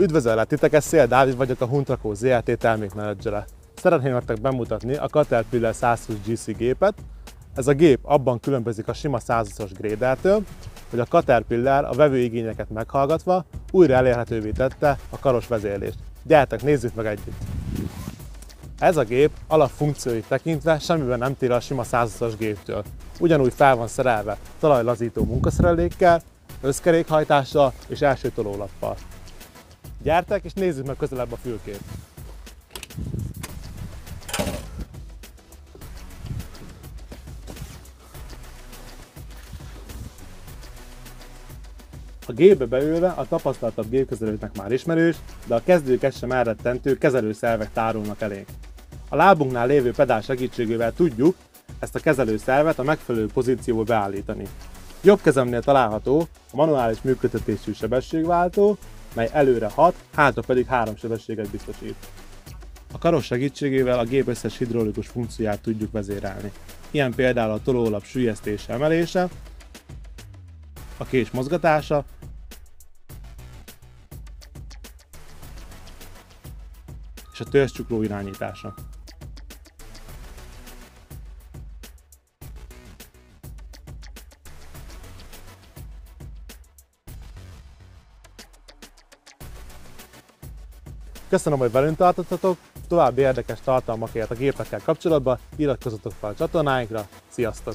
Üdvözöllek titeket, Szél Dávid vagyok a Huntraco ZRT termékmenedzsere. Szeretném nektek bemutatni a Caterpillar 120 GC gépet. Ez a gép abban különbözik a sima 120-as Gradertől, hogy a Caterpillar a vevő igényeket meghallgatva újra elérhetővé tette a karos vezérlést. Gyertek, nézzük meg együtt! Ez a gép alapfunkcióit tekintve semmiben nem tér a sima 120-as géptől. Ugyanúgy fel van szerelve talajlazító munkaszerelékkel, összkerékhajtással és első tolólappal. Gyertek és nézzük meg közelebb a fülkét. A gépbe beülve a tapasztaltabb gépkezelőknek már ismerős, de a kezdőket sem elrettentő kezelőszervek tárulnak elénk. A lábunknál lévő pedál segítségével tudjuk ezt a kezelőszervet a megfelelő pozícióba beállítani. Jobb kezemnél található a manuális működtetésű sebességváltó, mely előre 6, hátra pedig 3 sebességet biztosít. A karos segítségével a gép összes hidraulikus funkcióját tudjuk vezérelni. Ilyen például a tolólap sűjesztése emelése, a kés mozgatása, és a törzscsukló irányítása. Köszönöm, hogy velünk tartottatok, további érdekes tartalmakért a gépekkel kapcsolatban iratkozzatok fel a csatornáinkra, sziasztok!